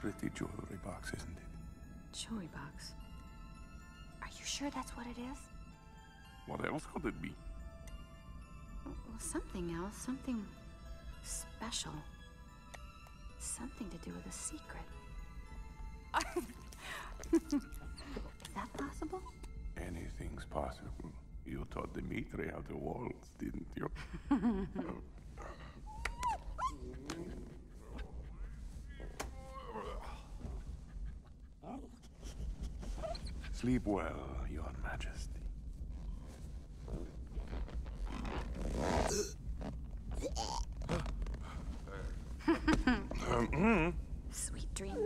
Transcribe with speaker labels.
Speaker 1: Pretty jewelry box, isn't it?
Speaker 2: Jewelry box. Are you sure that's what it is?
Speaker 1: What else could it be?
Speaker 2: Well, something else. Something special. Something to do with a secret. is that possible?
Speaker 1: Anything's possible. You taught Dimitri how to waltz, didn't you? Sleep well, Your Majesty.
Speaker 2: Sweet dreams.